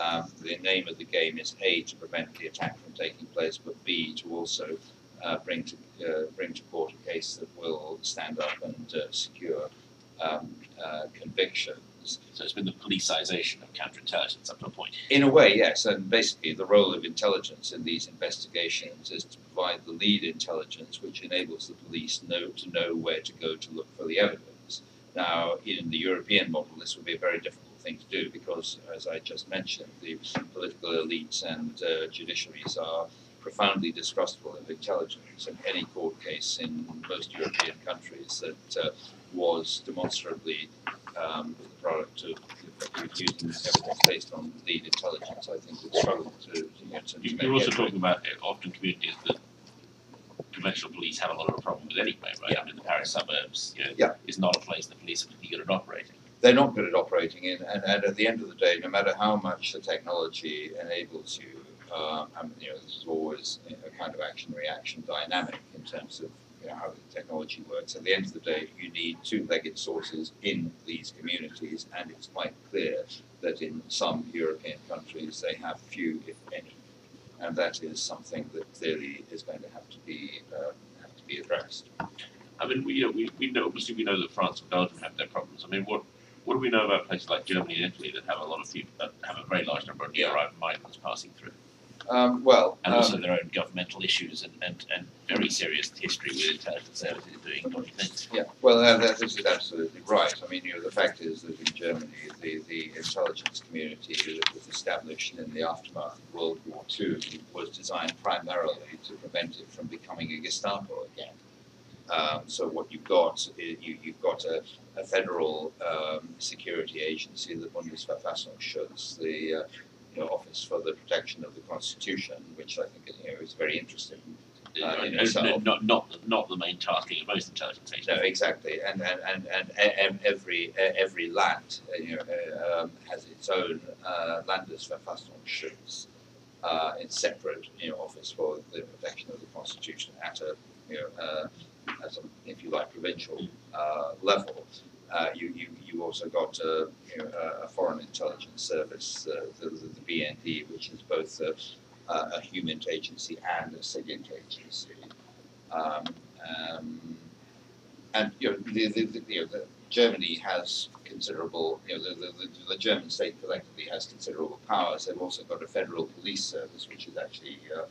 Um, the name of the game is A to prevent the attack from taking place, but B to also uh, bring to uh, bring to court a case that will stand up and uh, secure um, uh, convictions. So it's been the politicization of counterintelligence up to a point. In a way, yes, and basically the role of intelligence in these investigations is to provide the lead intelligence, which enables the police know to know where to go to look for the evidence. Now, in the European model, this would be a very difficult thing to do because, as I just mentioned, the political elites and uh, judiciaries are profoundly distrustful of intelligence, and any court case in most European countries that uh, was demonstrably um, the product of using evidence based on lead intelligence, I think would struggle to, you know, to You- make You're also talking about uh, often communities that conventional police have a lot of a problem with anyway, right? I mean, the Paris suburbs, you know, Yeah. is not a place the police are particularly good at operating. They're not good at operating in, and, and at the end of the day, no matter how much the technology enables you, um, you know, this is always a kind of action-reaction dynamic in terms of you know, how the technology works. At the end of the day, you need two-legged sources in these communities, and it's quite clear that in some European countries they have few, if any, and that is something that clearly is going to have to be uh, have to be addressed. I mean, we, you know, we, we know, obviously we know that France and Belgium have their problems. I mean, what, what do we know about places like Germany and Italy that have a lot of people, that have a very large number of Yeah. arrived migrants passing through? Um, well, And um, also their own governmental issues and, and, and very serious history with intelligence services doing dodgy things. Yeah, well, uh, that, this is absolutely right. I mean, you know, the fact is that in Germany, the, the intelligence community that was established in the aftermath of World War II was designed primarily to prevent it from becoming a Gestapo again. Um, so what you've got, you, you've got a, a federal um, security agency, the Bundesverfassungsschutz, the uh, you know, Office for the Protection of the Constitution, which I think you know, is very interesting Uh, in Uh, itself. not, not, not the main tasking of most intelligence agencies. No, exactly, and and and, and e- every every land uh, you know uh, um, has its own uh, Landesverfassungsschutz, uh, its separate you know office for the protection of the constitution at a you know uh, at a, if you like provincial uh, level. Uh, you, you you also got uh, you know a- foreign intelligence service, uh, the, the, BND, which is both a, a human agency and a civilian agency. Um, um, and you know, the, the, the, you know, the Germany has considerable, you know, the, the, the, the German state collectively has considerable powers. They've also got a federal police service, which is actually uh,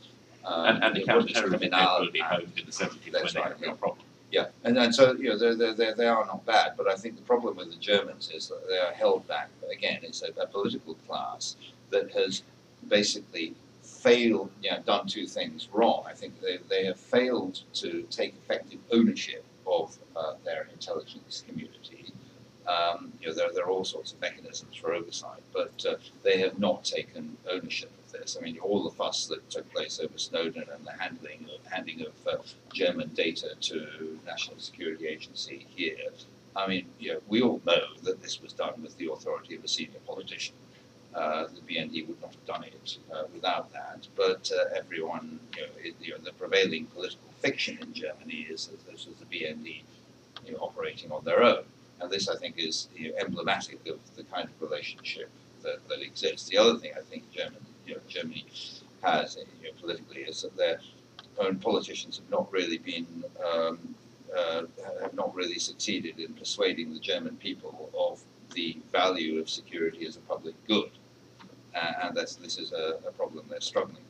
um, and, and the counter-terrorism capability in the 70s That's when they right, had a real problem. yeah, and, and so you know they they they they are not bad, but I think the problem with the Germans is that they are held back. Again, it's a, a political class that has basically failed, you know, done two things wrong. I think they they have failed to take effective ownership of uh, their intelligence community. Um, you know, there, there are all sorts of mechanisms for oversight, but uh, they have not taken ownership of this. I mean, all the fuss that took place over Snowden and the handling of handing of uh, German data to National Security Agency here. I mean, you know, we all know that this was done with the authority of a senior politician. Uh, the BND would not have done it uh, without that. But uh, everyone, you know, it, you know, the prevailing political fiction in Germany is that this was the BND you know, operating on their own. And this, I think, is you know, emblematic of the kind of relationship that, that exists. The other thing I think German, you know, Germany has you know, politically is that their own politicians have not really been um, uh, have not really succeeded in persuading the German people of the value of security as a public good, uh, and this is a, a problem they're struggling with.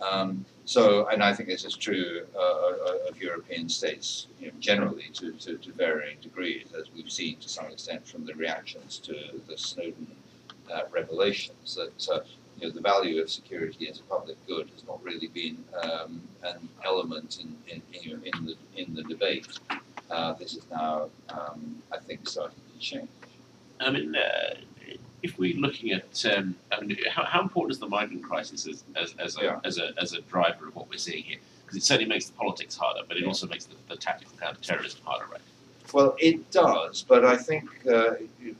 Um, so, and I think this is true uh, of European states you know, generally to, to, to varying degrees, as we've seen to some extent from the reactions to the Snowden uh, revelations, that uh, you know, the value of security as a public good has not really been um, an element in, in, in, the, in the debate. Uh, this is now, um, I think, starting to change. I mean, uh, if we're looking at, um, I mean, how, how important is the migrant crisis as, as, as, a, Yeah. as, a, as a driver of what we're seeing here? Because it certainly makes the politics harder, but it Yeah. also makes the, the tactical counter-terrorism harder, right? Well, it does, but I think uh,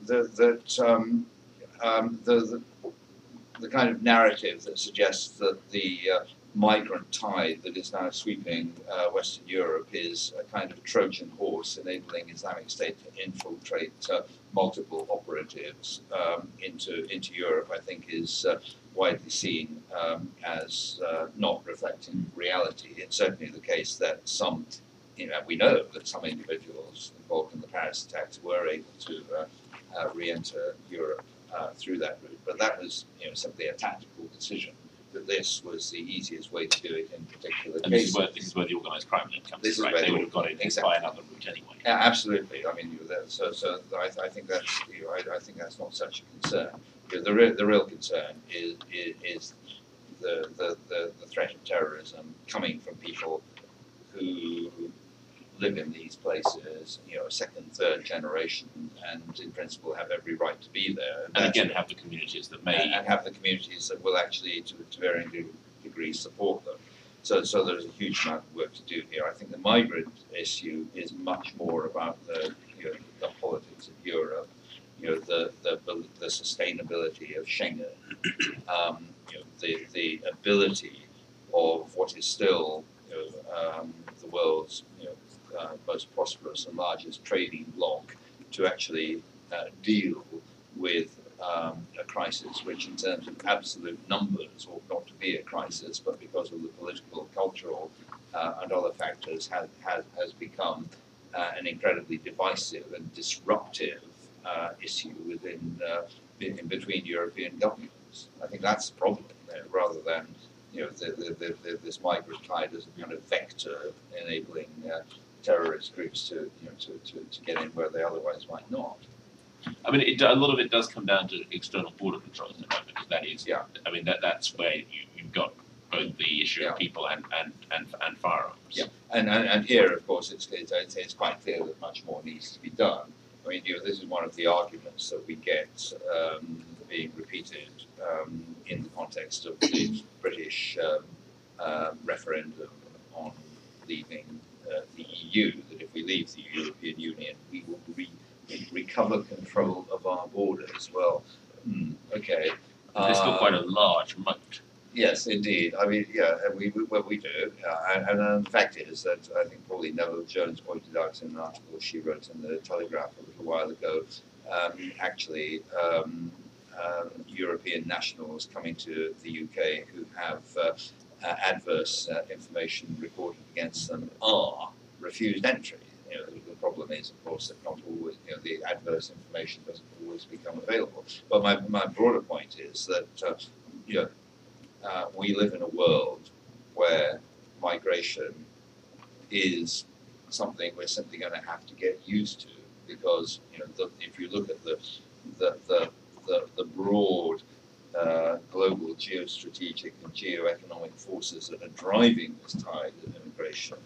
the, that um, um, the, the the kind of narrative that suggests that the uh, migrant tide that is now sweeping uh, Western Europe is a kind of Trojan horse enabling Islamic State to infiltrate uh, multiple operatives um, into into Europe, I think, is uh, widely seen um, as uh, not reflecting reality. It's certainly the case that some, you know, we know that some individuals involved in the Paris attacks were able to uh, uh, re-enter Europe through that route, but that was, you know, simply a tactical decision. That this was the easiest way to do it in particular And this cases. is where this is where the organised crime link comes This in, is right? where They would have got it exactly. by another route anyway. Yeah, absolutely. I mean, so so I, I think that's you know, I, I think that's not such a concern. You know, the real the real concern is is, is the, the, the, the threat of terrorism coming from people who live in these places, you know, second, third generation, and in principle have every right to be there. And that's- again, have the communities that may and, and have the communities that will actually, to, to varying de- degrees, support them. So, so there's a huge amount of work to do here. I think the migrant issue is much more about the, you know, the politics of Europe, you know, the, the, the sustainability of Schengen, um, you know, the, the ability of what is still, you know, um, the world's, you know, uh, most prosperous and largest trading bloc to actually uh, deal with um, a crisis which, in terms of absolute numbers, ought not to be a crisis, but because of the political, cultural, uh, and other factors, has, has, has become uh, an incredibly divisive and disruptive uh, issue within uh, in, between European governments. I think that's the problem, rather than you know the, the, the, this migrant tide as a kind of vector enabling uh, terrorist groups to you know to, to, to get in where they otherwise might not. I mean, it, a lot of it does come down to external border controls, at the moment, that is, Yeah. I mean, that that's where you, you've got both the issue Yeah. of people and, and, and, and firearms. Yeah. And, and, and here, of course, it's, it's, it's, it's quite clear that much more needs to be done. I mean, you know, this is one of the arguments that we get um, being repeated um, in the context of the British um, uh, referendum on leaving uh, the EU, that if we leave the European Union, we will re- recover control of our borders. Well, hmm, okay. There's still Uh, quite a large moat. Yes, indeed. I mean, yeah, and we, we well, we do, uh, and, and the fact is that I think probably Neville Jones pointed out in an article she wrote in the Telegraph a little while ago. Um, actually, um, um, European nationals coming to the UK who have uh, adverse uh, information recorded against them are refused entry. You know, the problem is, of course, that not always, you know, the adverse information doesn't always become available. But my, my broader point is that, uh, you know, uh, we live in a world where migration is something we're simply going to have to get used to because you know the, if you look at the the the, the, the broad uh, geostrategic and geoeconomic forces that are driving this tide of immigration,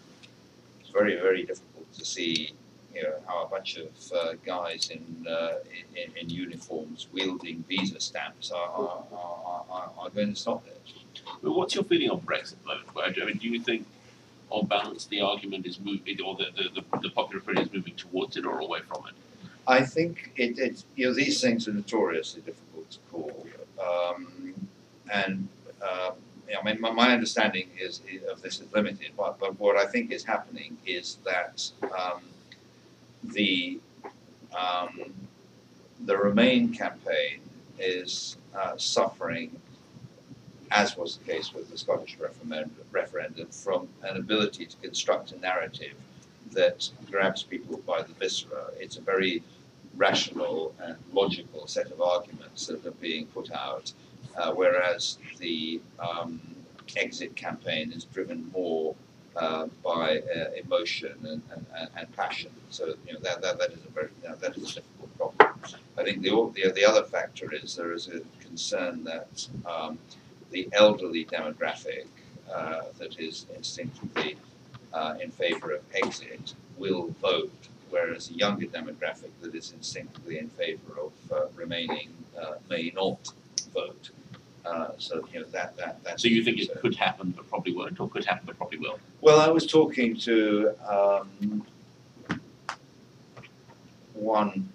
it's very very difficult to see you know how a bunch of uh, guys in, uh, in in uniforms wielding visa stamps are are, are, are, are going to stop it. But what's your feeling on Brexit, though? I mean, do you think, on balance, the argument is moving, or the, the, the, the popular opinion is moving towards it or away from it? I think it, it you know these things are notoriously difficult and know, I mean my, my understanding is, of this is limited, but, but what I think is happening is that um, the um, the Remain campaign is uh, suffering, as was the case with the Scottish referendum, referendum, from an ability to construct a narrative that grabs people by the viscera. It's a very rational and logical set of arguments that are being put out, uh, whereas the um, exit campaign is driven more uh, by uh, emotion and, and, and passion. So you know that, that, that is a very you know, that is a difficult problem. I think the, the the other factor is there is a concern that um, the elderly demographic uh, that is instinctively uh, in favour of exit will vote, whereas a younger demographic that is instinctively in favour of uh, remaining uh, may not vote. Uh, so you know that that that. So you think it could happen but probably won't, or could happen but probably will? Well, I was talking to um, one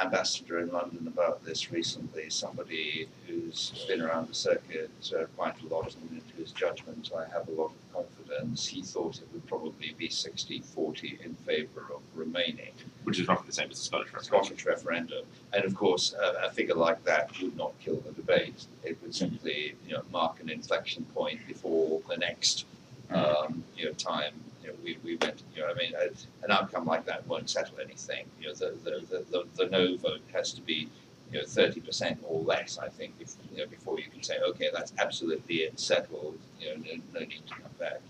ambassador in London about this recently, somebody who's been around the circuit uh, quite a lot and in whose judgment I have a lot of confidence. He thought it would probably be 60 40 in favour of remaining. Which is roughly the same as the Scottish referendum. Scottish referendum. And of course, a, a figure like that would not kill the debate. It would simply you know, mark an inflection point before the next um, you know, time you know, we, we went, you know, I mean, a, an outcome like that won't settle anything. You know, the, the, the, the, the no vote has to be, you know, 30% or less, I think, if, you know, before you can say, okay, that's absolutely it, settled, you know, no, no need to come back.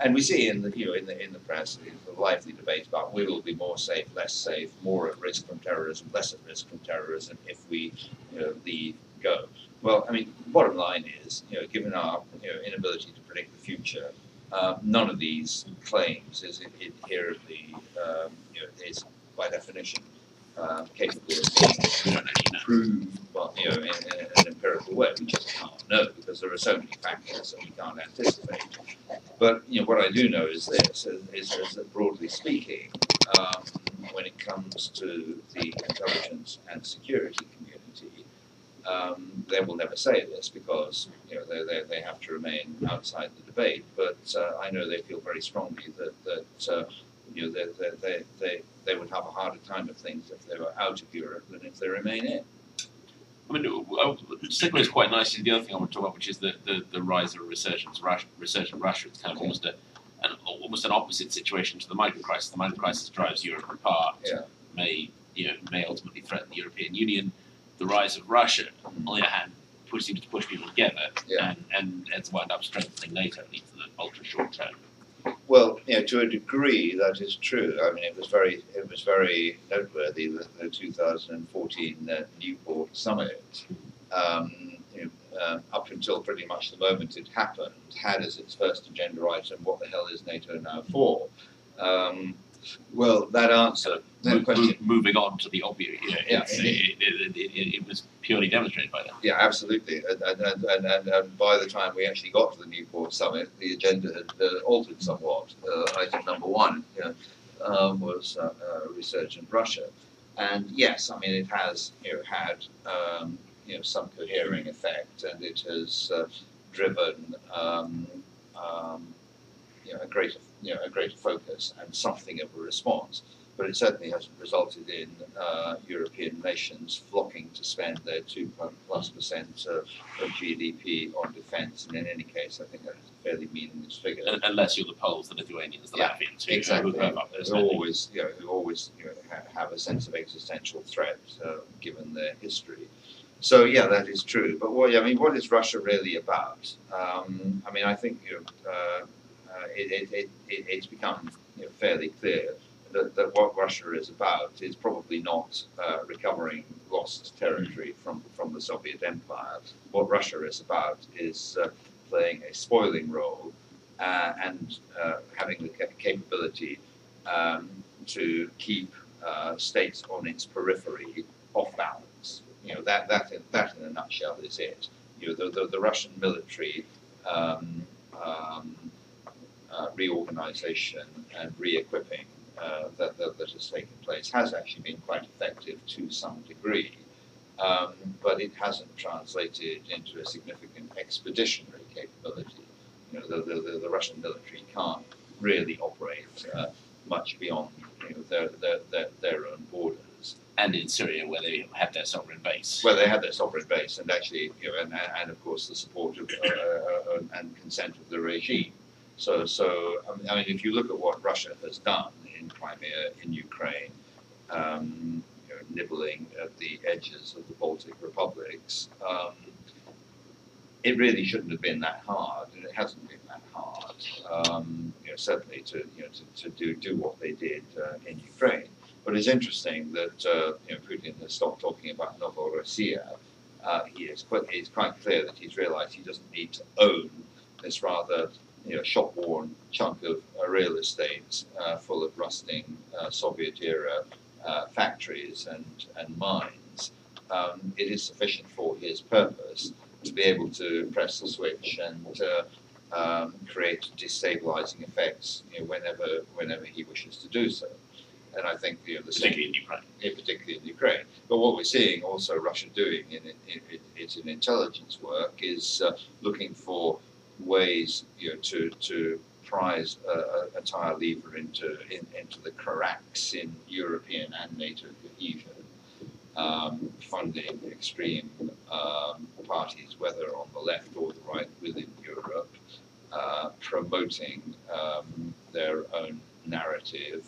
And we see in the, you know, in the, in the press, the lively debate about we will be more safe, less safe, more at risk from terrorism, less at risk from terrorism if we, you know, leave go. Well, I mean, bottom line is, you know, given our you know, inability to predict the future, um, none of these claims is inherently, um, you know, is by definition um, capable of well, you know, in, in, an empirical way. We just can't know because there are so many factors that we can't anticipate. But you know, what I do know is this: is, is that broadly speaking, um, when it comes to the intelligence and security community, um, they will never say this because you know they, they, they have to remain outside the debate. But uh, I know they feel very strongly that that uh, you know they, they, they, they would have a harder time of things if they were out of Europe than if they remain in. I mean, well, segues quite nicely the other thing I want to talk about, which is the, the, the rise of resurgence, Russia, resurgent Russia. It's kind of almost a, an almost an opposite situation to the migrant crisis. The migrant crisis drives Europe apart, yeah. may you know may ultimately threaten the European Union the rise of Russia, on the other hand, push, seems to push people together yeah. and, and it's wound up strengthening NATO, at least in the ultra short term. Well, you know, to a degree, that is true. I mean, it was very, it was very noteworthy that the 2014 uh, Newport summit, um, you know, uh, up until pretty much the moment it happened, had as its first agenda item, "What the hell is NATO now for?" Um, well, that answer, that question. Moving on to the obvious, you know, Yeah, it, it, it, it was purely demonstrated by that. Yeah, absolutely. And, and, and, and, by the time we actually got to the Summit, the agenda had uh, altered somewhat. Uh, item number one you know, um, was uh, uh, resurgent Russia. And yes, I mean, it has you know, had um, you know, some cohering effect, and it has uh, driven um, um, you know, a greater you know, a greater focus and something of a response. But it certainly hasn't resulted in uh, European nations flocking to spend their two plus percent of, of GDP on defence. And in any case, I think that is a fairly meaningless figure. Un- Unless you're the Poles, the Lithuanians, the Yeah, Latvians, who, Exactly. who have up their Who always, you know, who always you know, ha- have a sense of existential threat uh, given their history. So yeah, that is true. But what I mean, what is Russia really about? Um, I mean, I think you know, uh, uh, it, it, it, it, it's become you know, fairly clear that, that what Russia is about is probably not uh, recovering lost territory from, from the Soviet Empire. What Russia is about is uh, playing a spoiling role uh, and uh, having the ca- capability um, to keep uh, states on its periphery off balance. You know that that in, that in a nutshell is it. You know the the, the Russian military um, um, uh, reorganization and re-equipping uh, that, that that has taken place has actually been quite effective to some degree. Um, but it hasn't translated into a significant expeditionary capability. You know, the, the, the, the Russian military can't really operate uh, much beyond you know, their, their, their, their own borders. And in Syria, where they have their sovereign base. Well, they have their sovereign base, and actually, you know, and, and of course the support of, uh, uh, and consent of the regime. So, so I mean- if you look at what Russia has done Crimea, in Ukraine, um, you know, nibbling at the edges of the Baltic republics, um, it really shouldn't have been that hard, and it hasn't been that hard. Um, you know, certainly to you know to, to do do what they did uh, in Ukraine. But it's interesting that uh, you know Putin has stopped talking about Novorossiya. Uh, he is quite, it's quite clear that he's realised he doesn't need to own this rather you know shop-worn chunk of uh, real estate uh, full of rusting uh, Soviet-era uh, factories and and mines. Um, it is sufficient for his purpose to be able to press the switch and uh, um, create destabilizing effects you know, whenever whenever he wishes to do so. and I think you know, the particularly in Ukraine. in particularly in Ukraine. But what we're seeing also Russia doing in, in, in its intelligence work is uh, looking for ways you know, to to prize a, a, tire lever into in, into the cracks in European and NATO cohesion, um, funding extreme um, parties, whether on the left or the right within Europe, uh, promoting um, their own narrative.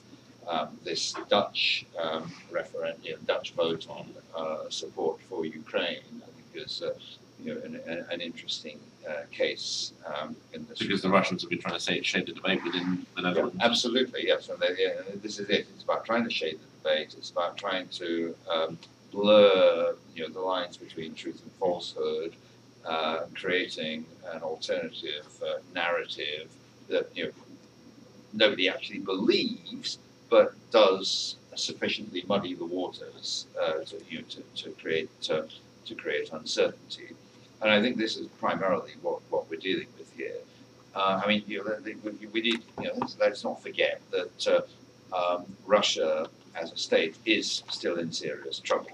Um, this Dutch um, referendum, Dutch vote on uh, support for Ukraine, I think is you know, an, an, an interesting uh, case um, in this. Because the Russians have been trying to say, shape the debate within the Yeah, absolutely, yes. And they, yeah, this is it. It's about trying to shade the debate. It's about trying to um, blur, you know, the lines between truth and falsehood, uh, creating an alternative uh, narrative that you know nobody actually believes, but does sufficiently muddy the waters uh, to, you know, to, to create to create uncertainty. And I think this is primarily what, what we're dealing with here. Uh, I mean, you know, we, need, you know, let's, not forget that uh, um, Russia as a state is still in serious trouble.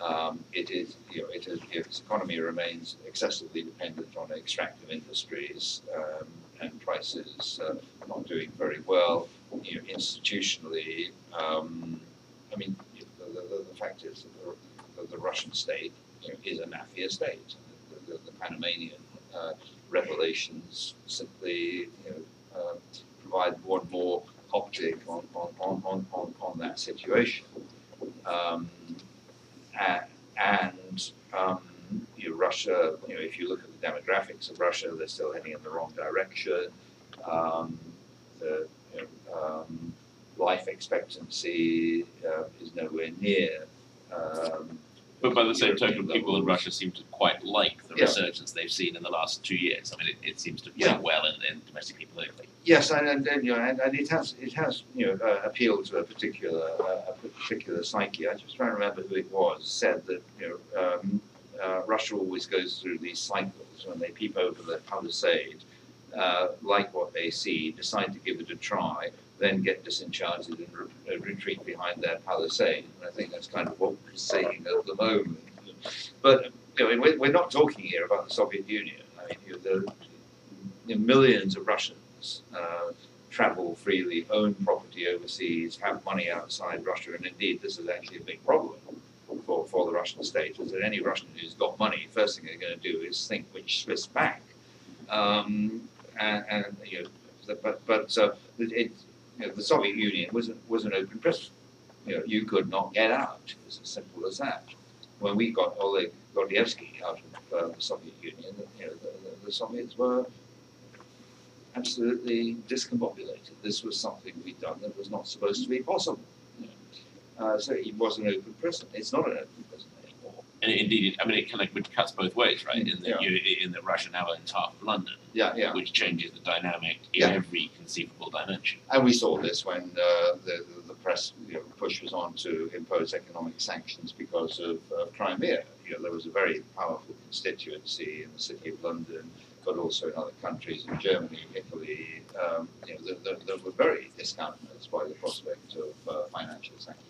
Um, it is, you know, it is, its economy remains excessively dependent on extractive industries, um, and prices uh, not doing very well. You know, institutionally, um, I mean, the, the, the fact is that the, the, the Russian state you know, is a mafia state. Panamanian uh, revelations simply you know, uh, provide one more optic on, on, on, on, on, on that situation. Um, and and um, you know, Russia, you know, if you look at the demographics of Russia, they're still heading in the wrong direction. Um, the you know, um, life expectancy uh, is nowhere near um, But by the same European token, people in. Russia seem to quite like the Yeah. resurgence they've seen in the last two years. I mean, it, it seems to fit Yeah. well in, in domestically politically. Yes, and, and, and you know, and, and it has it has you know uh, appealed to a particular uh, a particular psyche. I just trying to remember who it was said that you know um, uh, Russia always goes through these cycles when they peep over the palisade, uh, like what they see, decide to give it a try, then get disenchanted and re- uh, retreat behind their palisade. And I think that's kind of what we're seeing at the moment. But you know, we're, not talking here about the Soviet Union. I mean, you know, the, millions of Russians uh, travel freely, own property overseas, have money outside Russia, and indeed, this is actually a big problem for, for the Russian state. Is that any Russian who's got money, first thing they're going to do is think which Swiss bank, um, and, and you know, but but uh, it, know, the Soviet Union was was an open prison. You know, you could not get out. It was as simple as that. When we got Oleg Gordievsky out of uh, the Soviet Union, you know, the, the, the Soviets were absolutely discombobulated. This was something we'd done that was not supposed to be possible. you know. Uh, so it was an open prison. It's not an open prison. And indeed, it, I mean, it kind of it cuts both ways, right? In that, Yeah. you, in that Russia now owns half of London, Yeah, yeah. which changes the dynamic in Yeah. every conceivable dimension. And we saw this when uh, the, the, press you know, push was on to impose economic sanctions because of uh, Crimea. You know, there was a very powerful constituency in the city of London, but also in other countries, in Germany, Italy, um, you know, that, were very discountenanced by the prospect of uh, financial sanctions.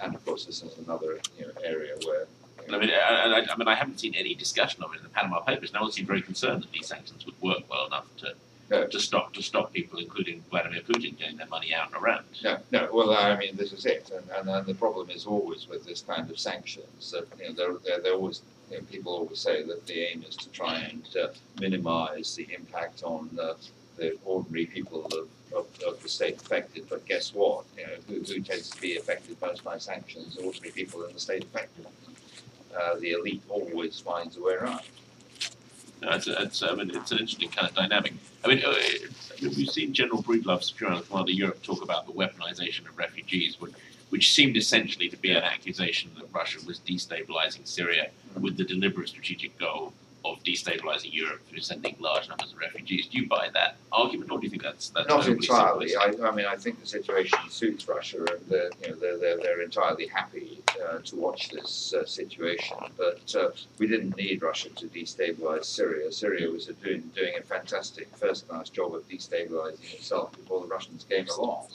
And of course, this is another you know, area where. you know, I mean, I, I, I mean, I haven't seen any discussion of it in the Panama Papers. No one seemed very concerned that these sanctions would work well enough to, No. to stop to stop people, including Vladimir Putin, getting their money out and around. No, no. Well, I mean, this is it, and, and, and the problem is always with this kind of sanctions that you know they're, they're, they're always you know, people always say that the aim is to try and uh, minimise the impact on uh, the ordinary people of, of, of the state affected. But guess what? You know, who, who tends to be affected most by sanctions? Ordinary people in the state affected. Uh, the elite always finds a way around. No, it's, it's, mean, it's an interesting kind of dynamic. I mean, uh, we've seen General Breedlove, Secretary of Command of Europe, talk about the weaponization of refugees, which, which seemed essentially to be an accusation that Russia was destabilizing Syria with the deliberate strategic goal destabilizing Europe through sending large numbers of refugees. Do you buy that argument, or do you think that's that's Not entirely. I, I mean, I think the situation suits Russia, and they're, you know, they're, they're, they're entirely happy uh, to watch this uh, situation. But uh, we didn't need Russia to destabilize Syria. Syria was doing doing a fantastic first-class job of destabilizing itself before the Russians came along.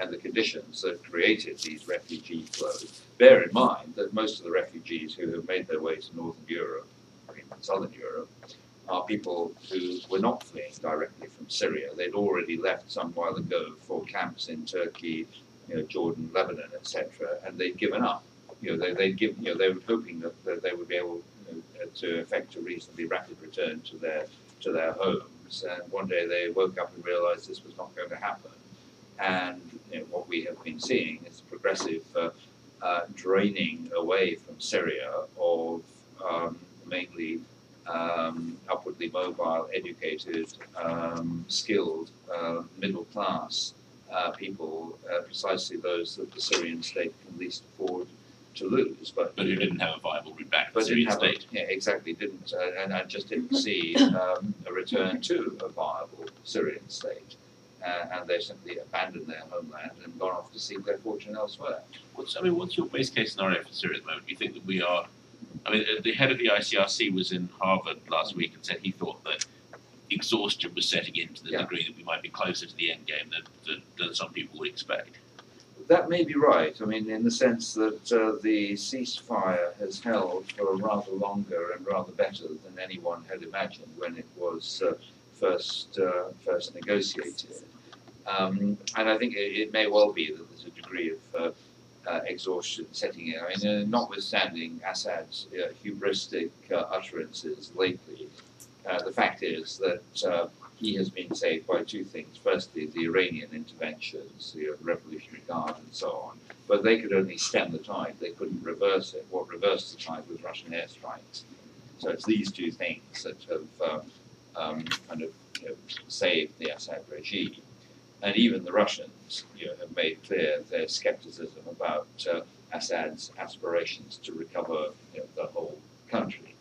and the conditions that created these refugee flows. Bear in mind that most of the refugees who have made their way to Northern Europe, Southern Europe, are people who were not fleeing directly from Syria. They'd already left some while ago for camps in Turkey, you know, Jordan, Lebanon, etc., and they'd given up. You know, they, they'd give, you know, they were hoping that, that they would be able you know, to effect a reasonably rapid return to their to their homes. And one day they woke up and realised this was not going to happen. And you know, what we have been seeing is progressive uh, uh, draining away from Syria of um, mainly um, upwardly mobile, educated, um, skilled, uh, middle class uh, people, uh, precisely those that the Syrian state can least afford to lose. But, But who didn't have a viable route back to but the Syrian didn't have state. A, yeah, exactly, didn't, uh, and I just didn't see um, a return to a viable Syrian state. Uh, and they simply abandoned their homeland and gone off to seek their fortune elsewhere. What's I mean, what's your base case scenario for Syria at the moment? Do you think that we are? I mean, uh, the head of the ICRC was in Harvard last week and said he thought that exhaustion was setting in to the Yeah. degree that we might be closer to the end game than, than, than some people would expect. That may be right. I mean, in the sense that uh, the ceasefire has held for a rather longer and rather better than anyone had imagined when it was uh, first uh, first negotiated. Um, and I think it, it may well be that there's a degree of uh, exhaustion setting in. I mean, uh, notwithstanding Assad's uh, hubristic uh, utterances lately, uh, the fact is that uh, he has been saved by two things. Firstly, the Iranian interventions, the Revolutionary Guard, and so on. But they could only stem the tide; they couldn't reverse it. What reversed the tide was Russian airstrikes. So it's these two things that have um, um, kind of you know, saved the Assad regime. And even the Russians, you know, have made clear their skepticism about uh, Assad's aspirations to recover you know, the whole country.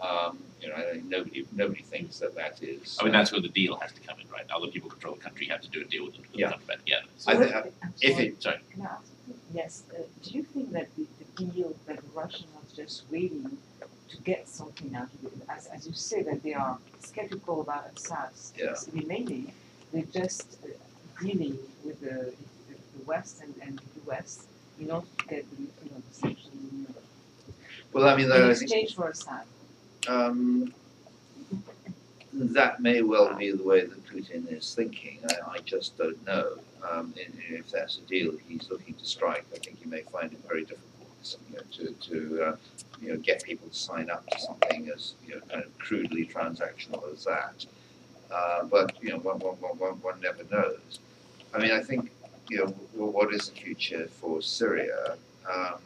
Um, you know, I think nobody nobody thinks that that is. I mean, uh, that's where the deal has to come in, right? Other people control the country, you have to do a deal with them to put Yeah. the country back together. So thi- what- I'm if it Sorry. can I ask you? Yes, uh, do you think that the, the deal that the Russians are just waiting to get something out of it, as, as you say that they are skeptical about Assad's Yeah. remaining, they're just uh, dealing with the, the, the West and, and the US in order to get the of in Europe. well, I mean, In though, I think exchange for Assad. Um, that may well be the way that Putin is thinking. I, I just don't know. Um, if that's a deal he's looking to strike, I think he may find it very difficult you know, to, to uh, you know, get people to sign up to something as you know, kind of crudely transactional as that. Uh, but you know, one, one, one, one never knows. I mean, I think you know, what is the future for Syria? Um,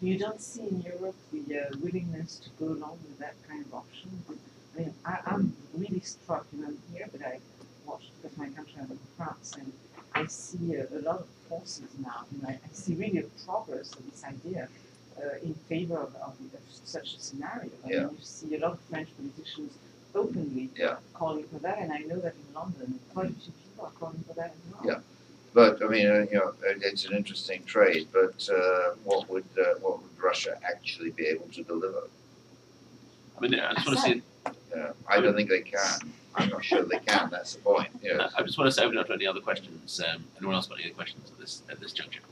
You don't see in Europe the uh, willingness to go along with that kind of option. I mean, I, I'm really struck, you know, I'm here, but I watched because my country I'm in France, and I see a, a lot of forces now, and I, I see really a progress of this idea uh, in favor of, of, of such a scenario. I Yeah. mean, you see a lot of French politicians openly Yeah. calling for that, and I know that in London, quite a few people calling for that as well. Yeah. But I mean, uh, you know, it's an interesting trade. But uh, what would uh, what would Russia actually be able to deliver? I mean, I just want to say, Uh, I don't think they can. I'm not sure they can. That's the point. You know, I just want to say, open up to any other questions. Um, anyone else got any other questions at this at this juncture?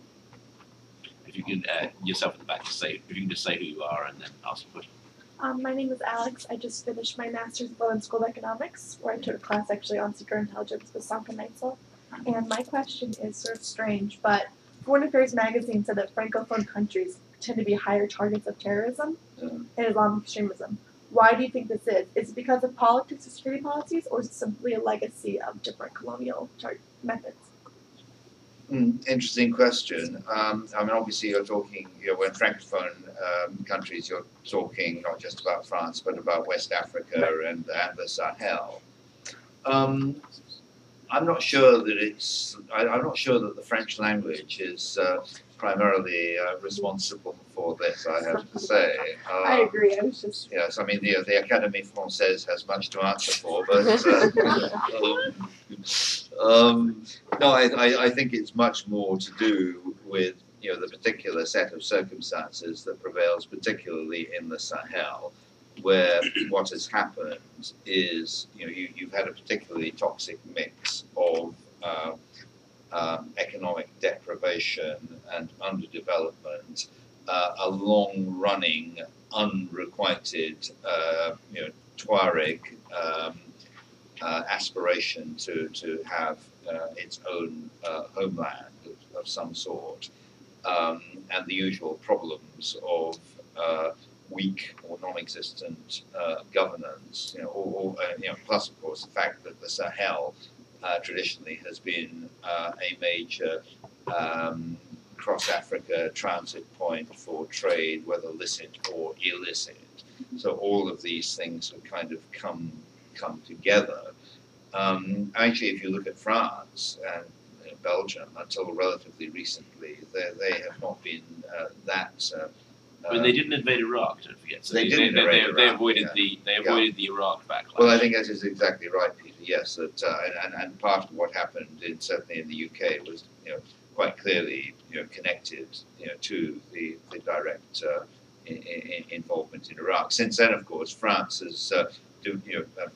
If you can, uh, yourself at the back, just say, if you can just say who you are and then ask your question. Um, my name is Alex. I just finished my master's in London School of Economics, where I took a class actually on secure intelligence with Sönke Neitzel. And my question is sort of strange, but Foreign Affairs magazine said that francophone countries tend to be higher targets of terrorism Yeah. and Islamic extremism. Why do you think this is? Is it because of politics or security policies, or is it simply a legacy of different colonial methods? Mm, interesting question. Um, I mean, obviously, you're talking, you know, when francophone um, countries, you're talking not just about France, but about West Africa and, and the Sahel. Um, I'm not sure that it's, I, I'm not sure that the French language is uh, primarily uh, responsible for this, I have to say. I agree. I was just Yes, I mean, the, the Académie Française has much to answer for, but uh, um, no, I, I, I think it's much more to do with you know the particular set of circumstances that prevails, particularly in the Sahel, where what has happened is you know you, you've had a particularly toxic mix of uh, economic deprivation and underdevelopment, uh, a long-running, unrequited, uh, you know, Tuareg um, uh, aspiration to to have uh, its own uh, homeland of, of some sort, um, and the usual problems of uh, weak or non-existent uh, governance, you know, or, or uh, you know, plus of course the fact that the Sahel traditionally has been a major um, cross Africa transit point for trade, whether licit or illicit. So all of these things have kind of come come together. Um, actually, if you look at France and uh, Belgium, until relatively recently, they, they have not been uh, that. Uh, I mean, they didn't invade Iraq. Don't forget. So They they, didn't they, invade they, they avoided yeah. the they avoided the Iraq backlash. Well, I think that is exactly right, Peter. Yes, that uh, and, and, and part of what happened, in, certainly in the UK, was you know quite clearly you know connected you know to the the direct uh, in, in, involvement in Iraq. Since then, of course, France has uh, do you know. Uh,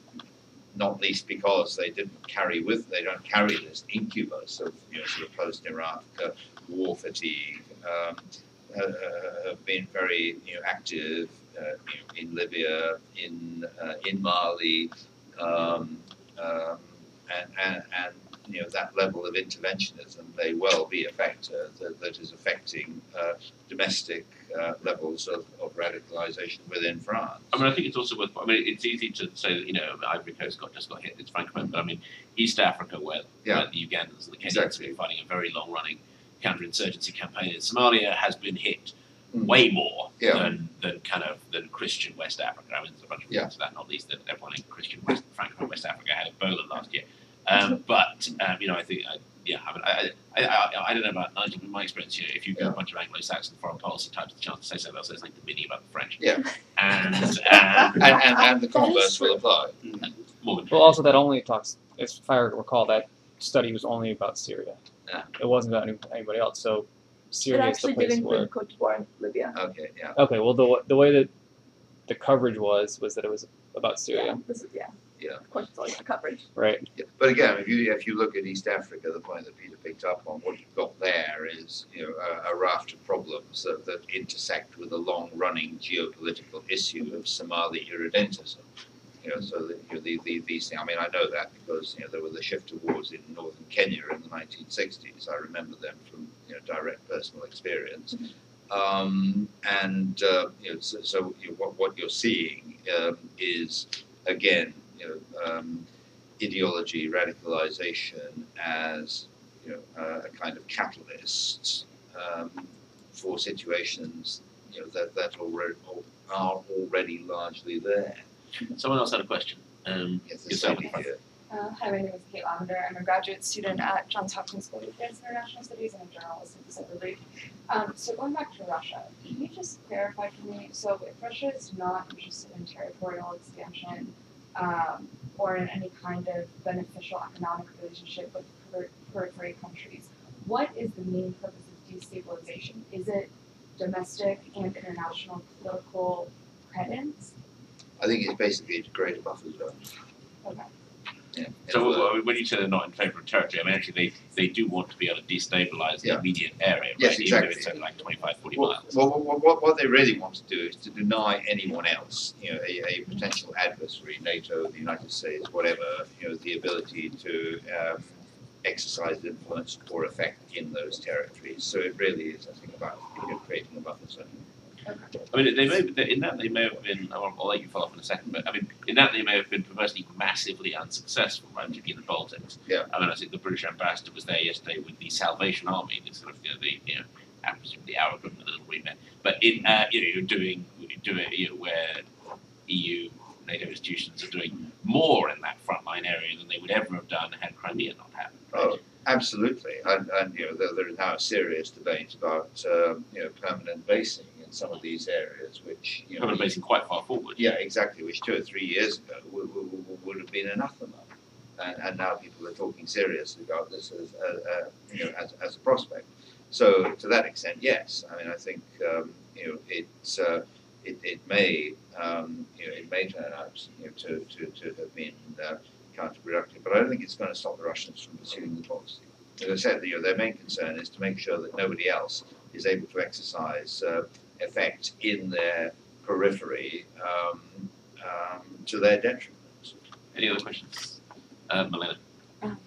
not least because they didn't carry with they don't carry this incubus of you know sort of post Iraq uh, war fatigue. Um, uh, have been very you know active uh, you know, in Libya, in uh, in Mali, um, um, and, and and you know that level of interventionism may well be a factor that, that is affecting uh, domestic uh, levels of, of radicalization within France. I mean, I think it's also worth. I mean, it's easy to say that you know Ivory Coast got just got hit. It's Francophone, but I mean, East Africa, where, Yeah. where the Ugandans and the Kenyans Exactly. have been fighting a very long-running counterinsurgency campaign. in Somalia has been hit Mm. way more Yeah. than, than kind of than Christian West Africa. I mean, there's a bunch of Yeah. for that, not least that everyone in Christian West Francophone West Africa had Ebola last year. Um, but um, you know, I think, uh, yeah, I, mean, I, I, I, I don't know about Nigel, but in my experience, you know, if you've got Yeah. a bunch of Anglo-Saxon foreign policy types, the chance to say something else is like the mini about the French. Yeah. And, um, And, and, and the converse true. will apply. Morgan. Well, also that only talks, if I recall, that study was only about Syria. Yeah. It wasn't about any, anybody else. So Syria is the actually did place where. include Cote d'Ivoire and Libya. Okay, yeah. Okay, well the the way that the coverage was was that it was about Syria, Yeah, this is yeah. Yeah. Of course, it's always the coverage. right? Yeah, but again, if you if you look at East Africa, the point that Peter picked up on, what you've got there is you know a, a raft of problems that, that intersect with a long-running geopolitical issue of Somali irredentism. You know, so that, you know, the, the, these things. I mean, I know that because you know there was a Shifta war in northern Kenya in the 1960s. I remember them from you know direct personal experience. Um, and uh, you know, so, so you know, what what you're seeing um, is again, you know, um, ideology radicalization as you know uh, a kind of catalyst um, for situations you know that that already are already largely there. Someone else had a question. Um, Yes, Yourself. here. Uh, hi, my name is Kate Lavender. I'm a graduate student at Johns Hopkins School of Advanced International Studies and a journalist at the Cyber Um, so going back to Russia, can you just clarify for me? So if Russia is not interested in territorial expansion um, or in any kind of beneficial economic relationship with per- periphery countries, what is the main purpose of destabilization? Is it domestic and international political credence? I think it's basically to create a buffer zone. Okay. Yeah. so Uh, uh, when you say they're not in favour of territory, I mean actually they, they do want to be able to destabilise the Yeah. immediate area, right? Yes, Even if it's only like 25, 40 Well, miles. well, well, what, what they really want to do is to deny anyone else, you know, a, a potential adversary, NATO, the United States, whatever, you know, the ability to um, exercise influence or effect in those territories. So it really is, I think, about you know, creating a buffer zone. I mean, they may in that they may have been. I'll, let you follow up in a second, but I mean, in that they may have been perversely massively unsuccessful, right? Particularly in the Baltics. Yeah. I mean, I think the British ambassador was there yesterday with the Salvation Army, the sort of you know, the you know, I presume the Arab and the little remit. But in uh, you know, you're doing doing you know, where EU NATO institutions are doing more in that frontline area than they would ever have done had Crimea not happened. Right? Oh, absolutely. And, and you know, there, there is now a serious debate about, um, you know, permanent basing in some of these areas, which, you know, Coming basically quite far forward. Yeah, exactly. Which two or three years ago would, would, would have been anathema, and, and now people are talking seriously about this as, uh, uh, you know, as, as a prospect. So to that extent, yes. I mean, I think um, you know it, uh, it it may um, you know it may turn out you know, to, to, to have been uh, counterproductive, but I don't think it's going to stop the Russians from pursuing the policy. as I said, you know, their main concern is to make sure that nobody else is able to exercise uh, effect in their periphery um, um, to their detriment. Any other questions? Uh, Melina. um,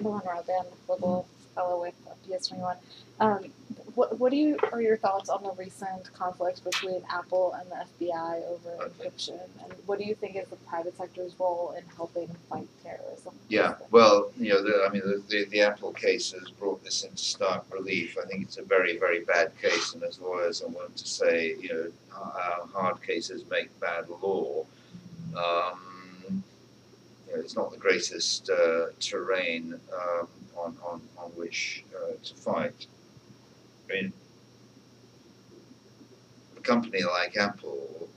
Milan Robin, global fellow with PS Twenty One. Um, what what do you are your thoughts on the recent conflict between Apple and the FBI over encryption, and what do you think is the private sector's role in helping fight terrorism? Yeah, well, you know, the, I mean, the, the, the Apple case has brought this into stark relief. I think it's a very, very bad case, and as lawyers, I want to say, you know, hard cases make bad law. Um, you know, it's not the greatest uh, terrain um, on, on, on which uh, to fight. I mean, a company like Apple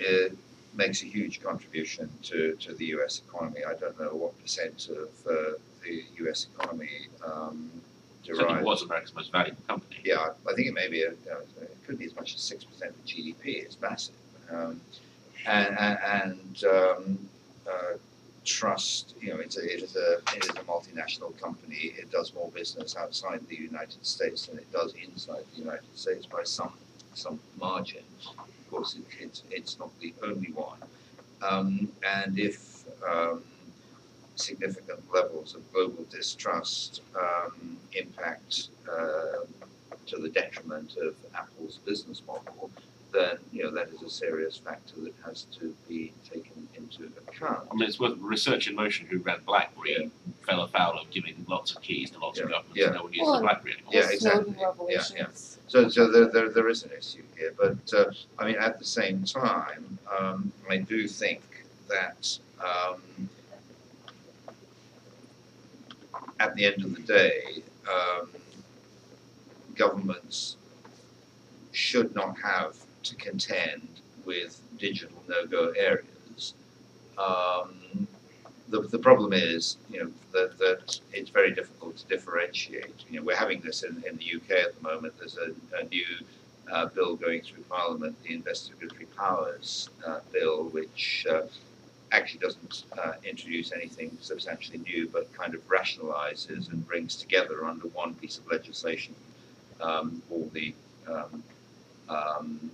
it makes a huge contribution to, to the US economy. I don't know what percent of uh, the US economy um, derives. was America's most valuable company. Yeah, I think it may be, a, uh, it could be as much as 6% of GDP. It's massive. Um, and and, and um, uh, trust, you know, it's a, it, is a, it is a multinational company. It does more business outside the United States than it does inside the United States by some some margin. Of course, it, it's, it's not the only one. Um, and if um, significant levels of global distrust um, impact uh, to the detriment of Apple's business model, then you know that is a serious factor that has to be taken into account. I mean, it's worth Research in Motion, who ran BlackBerry, Yeah. fell afoul of giving lots of keys to lots of governments. Yeah. and No one uses Well, BlackBerry anymore. Yeah, exactly. Yeah, yeah. So, so there, there, there is an issue here, but uh, I mean, at the same time, um, I do think that um, at the end of the day, um, governments should not have to contend with digital no-go areas. Um, the, the problem is, you know, that, that it's very difficult to differentiate. You know, we're having this in, in the UK at the moment. There's a, a new uh, bill going through Parliament, the Investigatory Powers uh, Bill, which uh, actually doesn't uh, introduce anything substantially new, but kind of rationalises and brings together under one piece of legislation um, all the um, um,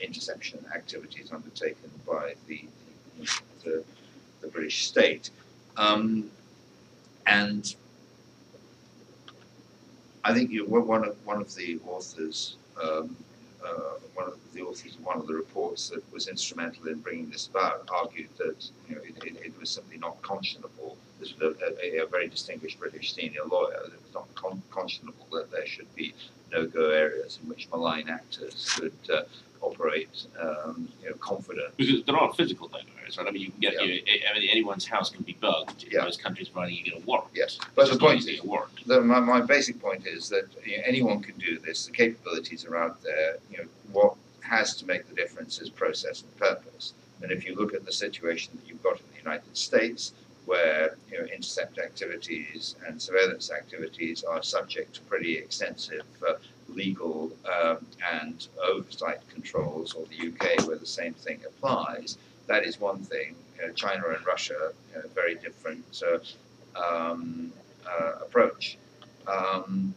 interception activities undertaken by the, the, the British state. Um, and I think you one of one of the authors, um, uh, one of the authors of one of the reports that was instrumental in bringing this about, argued that you know it, it, it was simply not conscionable. This was a, a, a very distinguished British senior lawyer. It was not con- conscionable that there should be no-go areas in which malign actors could uh, operate, um, you know, confident. Because there are physical areas, right? I mean, you can get, Yeah. you know, I mean, anyone's house can be bugged in Yeah. most countries, providing you get a warrant. Yes, but the point is, the, my, my basic point is that you know, anyone can do this. The capabilities are out there. You know, what has to make the difference is process and purpose. And if you look at the situation that you've got in the United States, where you know, intercept activities and surveillance activities are subject to pretty extensive uh, legal um, and oversight controls, or the UK, where the same thing applies, that is one thing. You know, China and Russia, you know, very different uh, um, uh, approach. Um,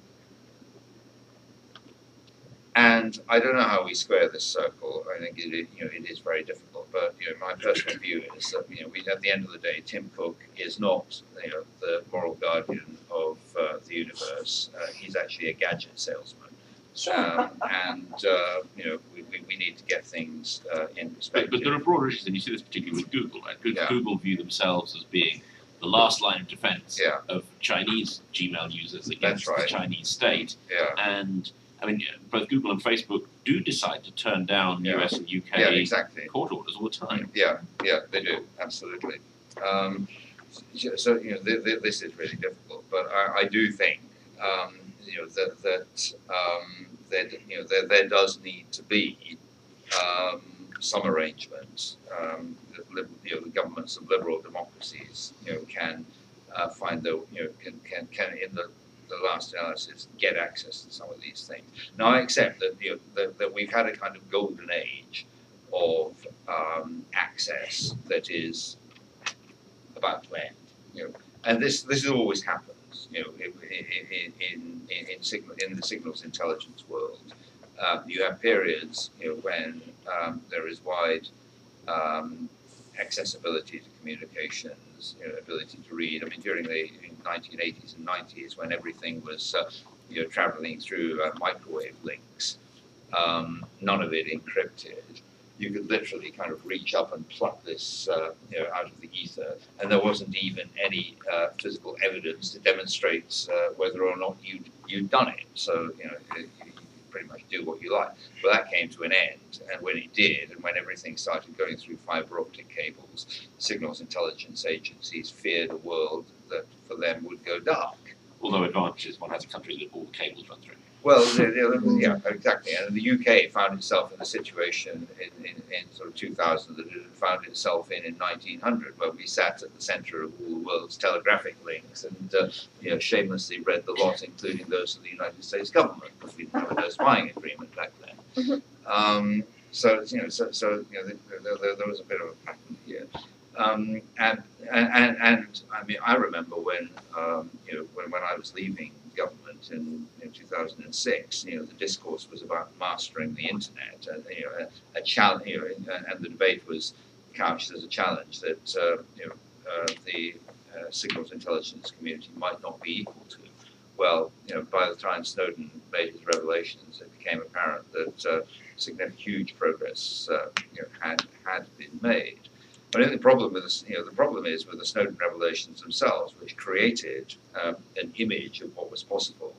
and I don't know how we square this circle. I think it, you know it is very difficult. But you know, my personal view is that you know, we at the end of the day, Tim Cook is not you know the moral guardian of uh, the universe. Uh, he's actually a gadget salesman. Um, and uh, you know, we, we, we need to get things uh, in perspective. but there are broader issues, and you see this particularly with Google, right? Google, Yeah. Google view themselves as being the last line of defense Yeah. of Chinese Gmail users against right. the Chinese state. yeah, And I mean, both Google and Facebook do decide to turn down. US and UK exactly. court orders all the time. Yeah, yeah, they do absolutely. Um, so, so, you know, th- th- this is really difficult, but I, I do think um, you know that that um, that you know there, there does need to be um, some arrangement. Um, that lib- you know, the governments of liberal democracies, you know, can uh, find the you know can can, can in the the last analysis get access to some of these things. Now I accept that you know that, that we've had a kind of golden age of um, access that is about to end. You know, and this this has always happens. You know, in in in, in, in, signal, in the signals intelligence world. Um, you have periods, you know, when um, there is wide um, accessibility to communications, you know, ability to read. I mean, during the 1980s and 90s, when everything was, uh, you know, traveling through uh, microwave links, um, none of it encrypted. You could literally kind of reach up and pluck this, uh, you know, out of the ether, and there wasn't even any uh, physical evidence to demonstrate uh, whether or not you'd you'd done it. So, you know, you, you pretty much do what you like. But that came to an end, and when it did, and when everything started going through fiber optic cables, signals intelligence agencies feared a world that for them would go dark. Although advantage is one has a country that all the cables run through. Well, the, the, yeah, exactly. And the UK found itself in a situation in, in, in sort of 2000 that it had found itself in in 1900, where we sat at the centre of all the world's telegraphic links and uh, you know, shamelessly read the lot, including those of the United States government, because we didn't have a no spying agreement back then. Um, so, you know, so, so you know, there, there, there was a bit of a pattern here. Um, and, and, and I mean, I remember when, um, you know, when, when I was leaving government in, in 2006, you know, the discourse was about mastering the internet, and you know, a, a challenge, you know, and, the debate was couched as a challenge that uh, you know uh, the uh, signals intelligence community might not be equal to. Well, you know, by the time Snowden made his revelations, it became apparent that uh, significant, huge progress uh, you know, had had been made. I think the problem with you know, the problem is with the Snowden revelations themselves, which created um, an image of what was possible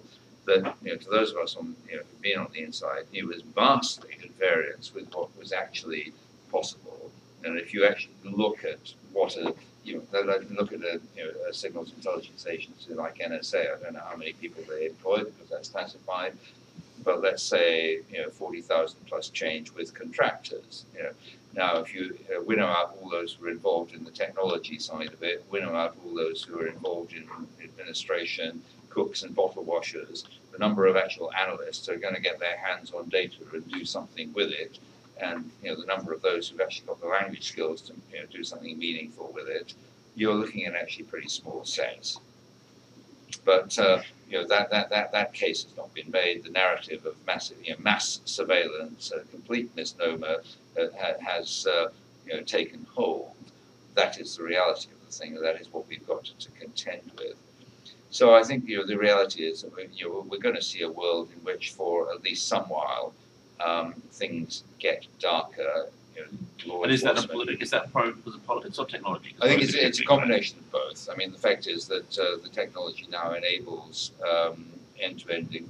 that, you know, to those of us on, you know, on the inside, it was vastly at variance with what was actually possible. And if you actually look at what a, you know, look at a, you know, a signals intelligence agency like NSA, I don't know how many people they employ because that's classified, but let's say, you know, 40,000 plus change with contractors, you know, now, if you uh, winnow out all those who are involved in the technology side of it, winnow out all those who are involved in administration, cooks and bottle washers, the number of actual analysts who are going to get their hands on data and do something with it, and you know the number of those who've actually got the language skills to you know, do something meaningful with it, you're looking at actually pretty small sets. But uh, you know that, that, that, that case has not been made. The narrative of massive you know, mass surveillance, a complete misnomer, uh, has uh, you know taken hold. That is the reality of the thing. That is what we've got to, to contend with. So I think you know the reality is that we, you know, we're going to see a world in which, for at least some while, um, things get darker. Know, law And is that a politi- is that pro- was it politics or technology? I think it's, it's a combination of both. I mean, the fact is that uh, the technology now enables um, end-to-end, you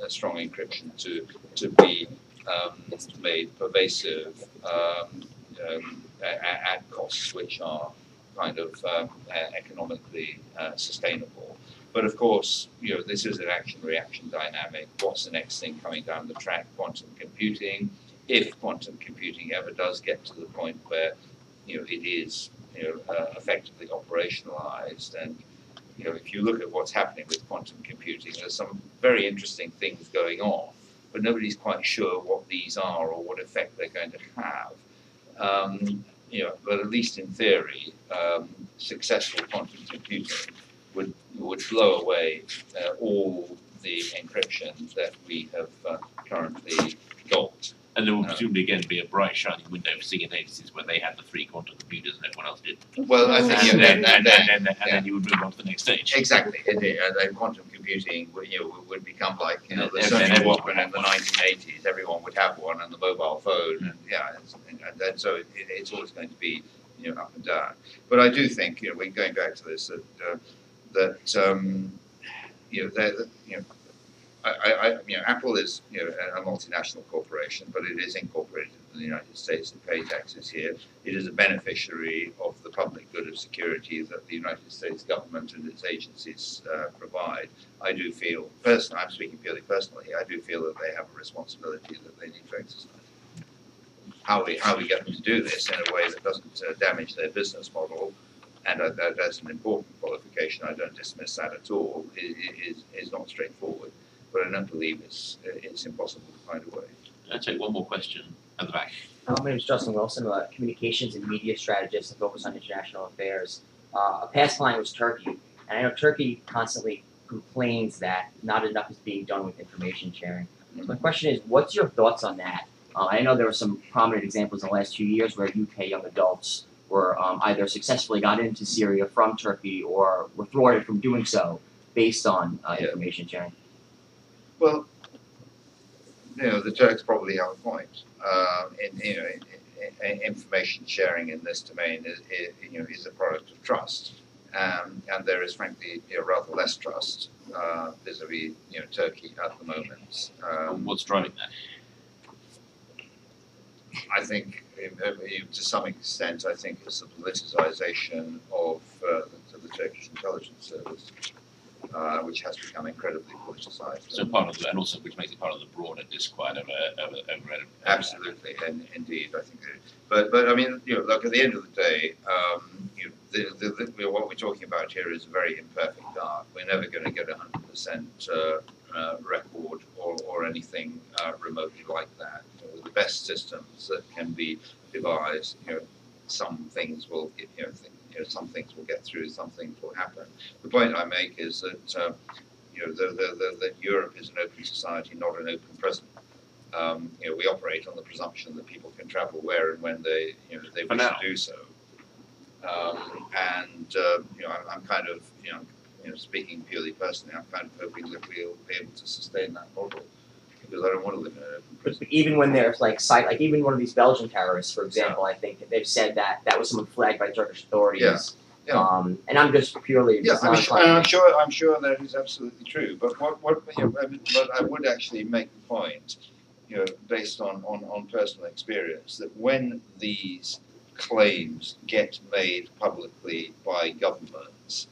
know, strong encryption to to be um, made pervasive um, um, a- a- at costs which are kind of um, economically uh, sustainable. But of course, you know, this is an action-reaction dynamic. What's the next thing coming down the track? Quantum computing. If quantum computing ever does get to the point where, you know, it is, you know, uh, effectively operationalized, and you know, if you look at what's happening with quantum computing, there's some very interesting things going on, but nobody's quite sure what these are or what effect they're going to have. Um, you know, but at least in theory, um, successful quantum computing would would blow away uh, all the encryption that we have uh, currently got. And there will presumably again be a bright shining window for SIGINT agencies where they had the three quantum computers and everyone else did. Well, I And think then, yeah, and, and, then, and, and, then, and then you would move on to the next stage. Exactly, and, uh, then quantum computing would, you know, would become like you know the And then Sony Walkman in the 1980s. Everyone would have one, and the mobile phone, and yeah, and, and so it, it's always going to be you know up and down. But I do think you know we're going back to this that uh, that um, you know that, you know. I, I, you know, Apple is, you know, a multinational corporation, but it is incorporated in the United States and pays taxes here. It is a beneficiary of the public good of security that the United States government and its agencies uh, provide. I do feel, personally, I'm speaking purely personally, I do feel that they have a responsibility that they need to exercise. How we, how we get them to do this in a way that doesn't uh, damage their business model, and uh, that's an important qualification, I don't dismiss that at all, i- i- is, is not straightforward. But I don't believe it's, it's impossible to find a way. I'll take one more question at the back. Uh, my name is Justin Wilson, I'm a communications and media strategist and focus on international affairs. Uh, a past client was Turkey, and I know Turkey constantly complains that not enough is being done with information sharing. So my question is, what's your thoughts on that? Uh, I know there were some prominent examples in the last few years where UK young adults were um, either successfully got into Syria from Turkey or were thwarted from doing so based on uh, Yeah. information sharing. Well, you know, the Turks probably have a point. Um, in, you know, in, in, information sharing in this domain is, is, you know, is a product of trust. Um, and there is frankly you know, rather less trust uh, vis-a-vis you know Turkey at the moment. Um, What's driving that? I think, to some extent, I think it's the politicization of uh, the, the Turkish intelligence service, uh, which has become incredibly politicized. So part of the, and also which makes it part of the broader disquiet over over over. Absolutely, and indeed, I think. That, but but I mean, you know, look at the end of the day, um, you know, the, the, the, what we're talking about here is a very imperfect art. We're never going to get a hundred percent uh, record or, or anything uh, remotely like that. You know, the best systems that can be devised, you know, some things will, you know, th- you know, some things will get through, some things will happen. The point I make is that. Uh, you know, the, the, the, that Europe is an open society, not an open prison um, you know, we operate on the presumption that people can travel where and when they, you know, they wish to do so. Um, and uh, you know, I'm, I'm kind of, you know, you know, speaking purely personally, I'm kind of hoping that we'll be able to sustain that model because I don't want to live in an open prison. Even when there's like site, like even one of these Belgian terrorists, for example, I think they've said that that was someone flagged by Turkish authorities. Yeah, yeah. Um, and I'm just purely Yeah, I'm sure, I'm sure. I'm sure that is absolutely true. But what, what, you know, I mean, but I would actually make the point, you know, based on, on, on personal experience, that when these claims get made publicly by governments,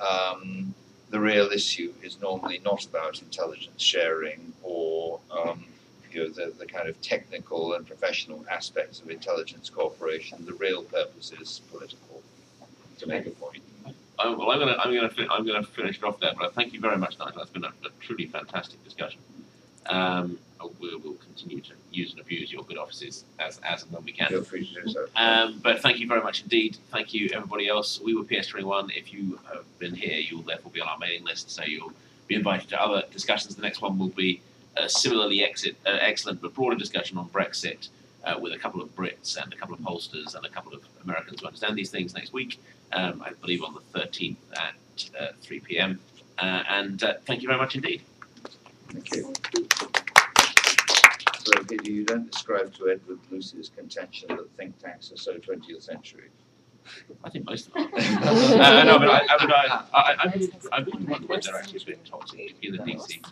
um, the real issue is normally not about intelligence sharing or um, you know the, the kind of technical and professional aspects of intelligence cooperation. The real purpose is political. To make a point. Oh, well, I'm gonna I'm gonna I'm gonna finish it off there. But thank you very much, Nigel. That's been a, a truly fantastic discussion. Um, we will continue to use and abuse your good offices as as and when we can. Feel free to do so. Um, but thank you very much indeed. Thank you, everybody else. We were PS21. If you have been here, you will therefore be on our mailing list, so you'll be invited to other discussions. The next one will be a similarly exit, uh, excellent but broader discussion on Brexit uh, with a couple of Brits and a couple of pollsters and a couple of Americans who understand these things next week. Um, I believe on the 13th at uh, 3 p.m. Uh, and uh, thank you very much indeed. Thank you. So, Peter, you don't describe to Edward Luce's contention that think tanks are so 20th century. I think most of them. uh, no, but I, I would, I, I, I, I, I wouldn't want the ones that are actually a bit toxic in the DC.